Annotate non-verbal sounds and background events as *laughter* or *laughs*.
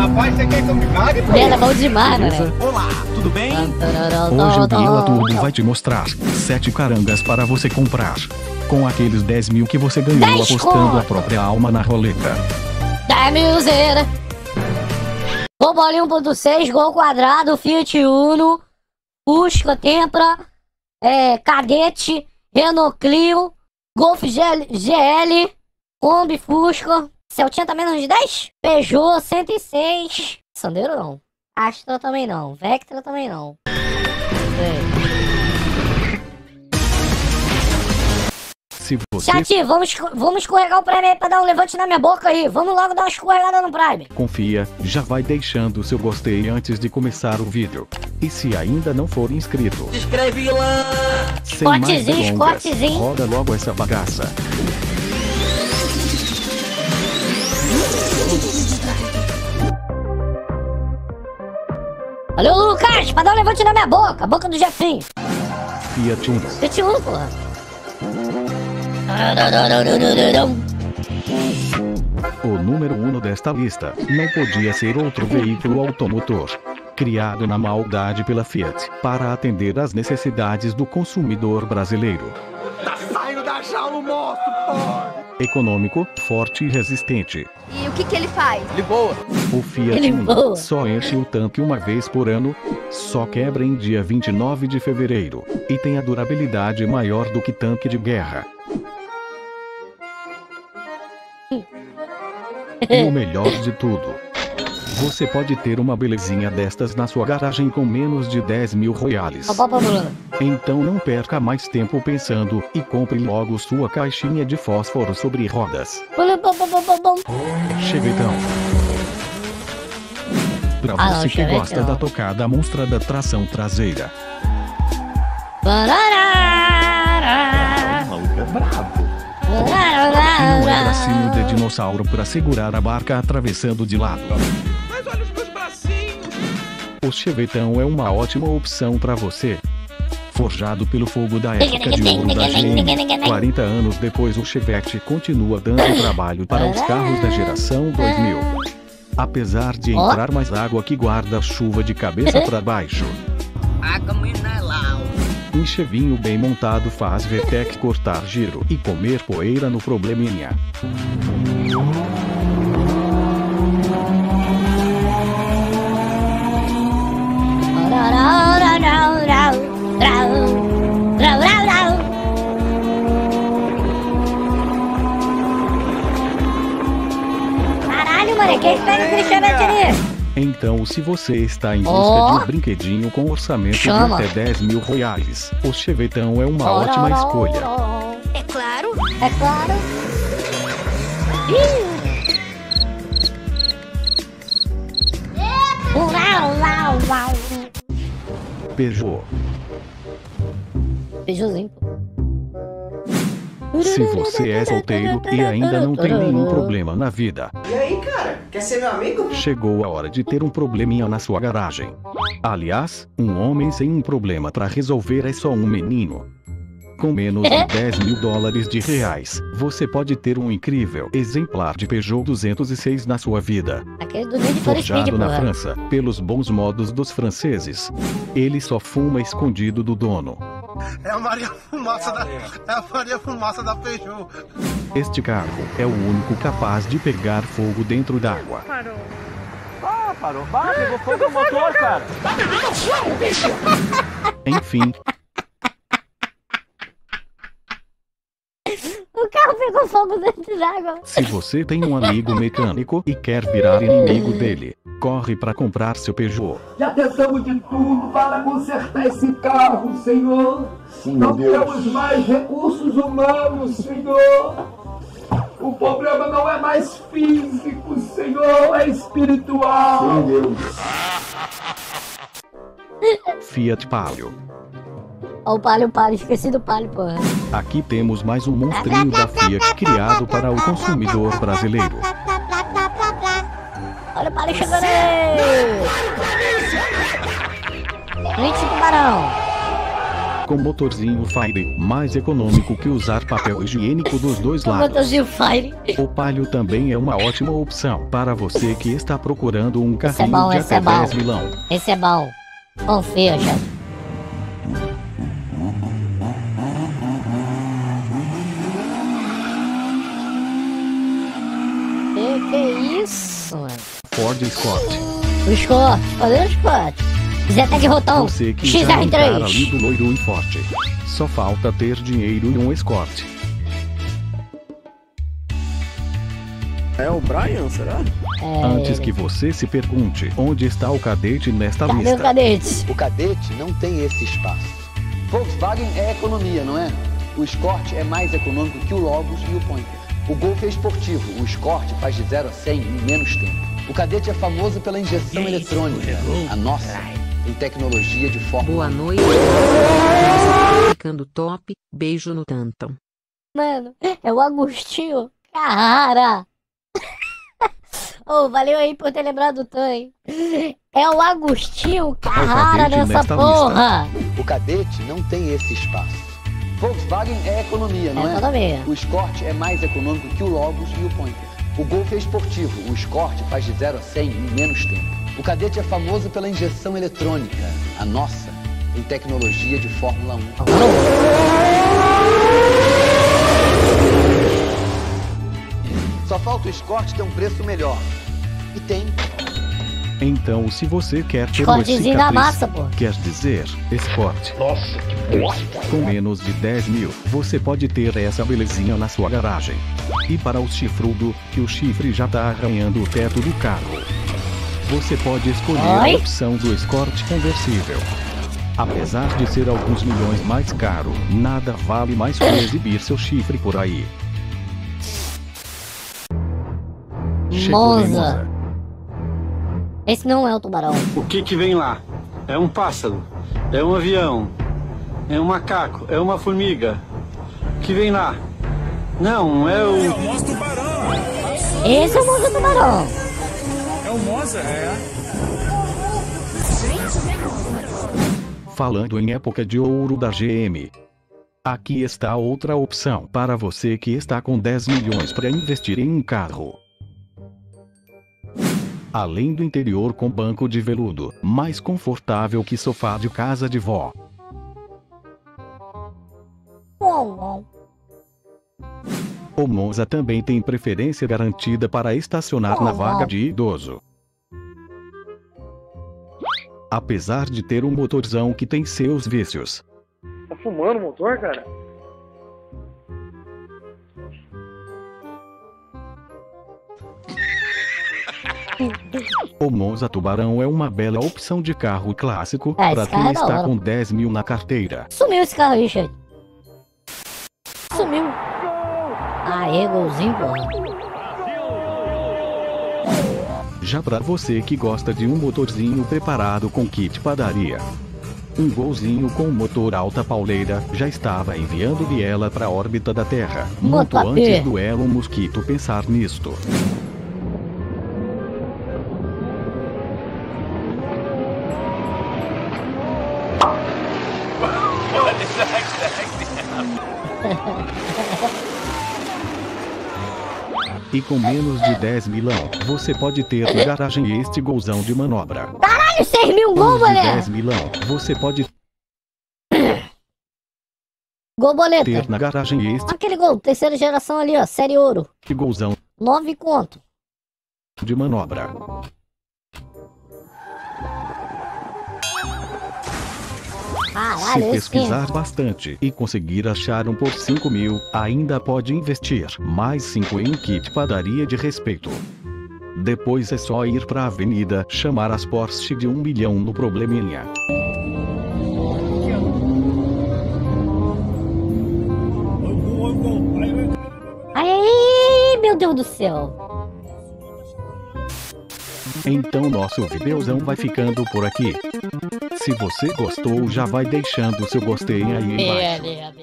rapaz, você quer que eu me cague, pô? Ela é bom demais, mano. Olá, tudo bem? Hoje o Biela Turbo vai te mostrar 7 carangas para você comprar. Com aqueles 10 mil que você ganhou 10 apostando a conto. própria alma na roleta. 10 mil zera. Gol bolinha 1.6, gol quadrado, Fiat Uno, Fusca, Tempra, é, Cadete, Renault Clio, Golf GL, GL, Kombi, Fusca, Celtinha tá menos de 10? Peugeot 106, Sandero não, Astra também não, Vectra também não. É. Se você Chat, vamos, vamos escorregar o Prime aí pra dar um levante na minha boca aí. Vamos logo dar uma escorregada no Prime. confia, já vai deixando seu gostei antes de começar o vídeo. E se ainda não for inscrito, Se inscreve lá. sem mais Cortezinho, cortezinho. roda logo essa bagaça. Valeu, Lucas, pra dar um levante na minha boca. Boca do Jefinho. Fiat Uno. Fiat Uno, porra. O número 1 um desta lista não podia ser outro veículo automotor. Criado na maldade pela Fiat para atender às necessidades do consumidor brasileiro. Tá saindo da jaula o monstro, pô. Econômico, forte e resistente. E o que que ele faz? De boa. O Fiat Ele Uno voa. só enche o tanque uma vez por ano, só quebra em dia 29 de fevereiro e tem a durabilidade maior do que tanque de guerra. E o melhor de tudo. Você pode ter uma belezinha destas na sua garagem com menos de 10 mil reais. Bruno. Então não perca mais tempo pensando e compre logo sua caixinha de fósforo sobre rodas. Chevetão. Pra Ah, não, você que gosta não. da tocada monstra da tração traseira. O maluco é brabo. E um Bararara. bracinho de dinossauro para segurar a barca atravessando de lado. O Chevetão é uma ótima opção para você. Forjado pelo fogo da época de ouro da GM, 40 anos depois o Chevette continua dando trabalho para os carros da geração 2000. Apesar de entrar mais água que guarda-chuva de cabeça para baixo. Mineral. Um chevinho bem montado faz VTEC cortar giro e comer poeira no probleminha. Caralho, mano, quem aquele chevette ali? Então, se você está em busca Ó. de um brinquedinho com orçamento Chama. de até 10 mil reais, o Chevetão é uma Ora, ótima escolha. É claro. É claro. Ih. Uau, uau, uau. Peugeot. Beijozinho. pô. Se você é solteiro e ainda não tem nenhum problema na vida, E aí? Quer ser meu amigo? chegou a hora de ter um probleminha na sua garagem. Aliás, um homem sem um problema para resolver é só um menino. Com menos de 10 mil dólares de reais, você pode ter um incrível exemplar de Peugeot 206 na sua vida. Aquele do Need for Speed, Forjado na. França, pelos bons modos dos franceses. Ele só fuma escondido do dono. É a Maria Fumaça da. É a Maria Fumaça da Peugeot. Este carro é o único capaz de pegar fogo dentro d'água. Ah, parou. Bah, pegou fogo no motor, cara. Enfim, O carro pegou fogo dentro d'água. se você tem um amigo mecânico e quer virar inimigo dele, corre para comprar seu Peugeot. Já tentamos de tudo para consertar esse carro, Senhor. Não temos mais recursos humanos, Senhor. O problema não é mais físico, Senhor, é espiritual. Fiat Palio. Ó, o palio, o palio. Esqueci do palio, porra. Aqui temos mais um monstrinho da Fiat criado para o consumidor brasileiro. Olha o palio chegando aí. Frente tubarão. Com motorzinho Fire, mais econômico que usar papel higiênico dos dois lados. motorzinho Fire. O Palio também é uma ótima opção para você que está procurando um é carrinho bom, de esse é até bom. 10 milão. Esse é bom. Confia, gente. Que é isso? Ford Escort. O Scott, cadê o Scott? Zé de é um cara XR3. lindo, loiro e forte. Só falta ter dinheiro e um escorte. É o Brian, será? É, Antes que você se pergunte onde está o cadete nesta Cadê o lista. cadete? O cadete não tem esse espaço. Volkswagen é economia, não é? O Escort é mais econômico que o Logos e o Pointer. O Golf é esportivo, o Escort faz de 0 a 100 em menos tempo. O cadete é famoso pela injeção eletrônica. A nossa tem tecnologia de Fórmula Boa noite. Ficando top. Beijo no tantão. Mano, é o Agostinho Carrara. *laughs* Ô, valeu aí por ter lembrado do Tan. É o Agostinho Carrara cadete nessa nesta porra. O cadete não tem esse espaço. Volkswagen é economia, não É é? economia. O Escort é mais econômico que o Logos e o Pointer. O Golf é esportivo, o Escort faz de 0 a 100 em menos tempo. O cadete é famoso pela injeção eletrônica. A nossa tem tecnologia de Fórmula 1. Só falta o Escort ter um preço melhor. E tem. Então, se você quer ter uma da cicatriz, massa, pô. quer dizer, esporte. Nossa, que Com menos de 10 mil, você pode ter essa belezinha na sua garagem. E para o chifrudo, que o chifre já tá arranhando o teto do carro. Você pode escolher Oi? a opção do Escort conversível. Apesar de ser alguns milhões mais caro, nada vale mais que exibir seu chifre por aí. Monza. Esse não é o tubarão. O que que vem lá? É um pássaro? É um avião? É um macaco? É uma formiga? O que vem lá? Não, é o. Esse é o Monza Tubarão. Falando em época de ouro da GM. Aqui está outra opção para você que está com 10 milhões para investir em um carro. Além do interior com banco de veludo, mais confortável que sofá de casa de vó. Uau, uau. O Monza também tem preferência garantida para estacionar na vaga de idoso. Apesar de ter um motorzão que tem seus vícios, Tá fumando o motor, cara? *laughs* o Monza Tubarão é uma bela opção de carro clássico É, para quem é está hora. com 10 mil na carteira. Sumiu esse carro aí, gente. Sumiu. Aê, golzinho, porra. Já para você que gosta de um motorzinho preparado com kit padaria. Um golzinho com motor alta pauleira já estava enviando biela para a órbita da Terra, muito antes do Elon Mosquito pensar nisto. E com menos de 10 milão, você pode ter na garagem este golzão de manobra. Caralho, 6 mil gol, mané. 10 milão, você pode Gol boleta. ter na garagem este Aquele gol, terceira geração ali, ó. Série ouro. golzão 9 conto. de manobra. Se esse sim. pesquisar bastante e conseguir achar um por 5 mil, ainda pode investir mais 5 em um kit padaria de respeito. Depois é só ir pra avenida, chamar as Porsche de 1 milhão no probleminha. Ai, meu Deus do céu. Então nosso videozão vai ficando por aqui. Se você gostou, já vai deixando seu gostei aí embaixo. Beleza.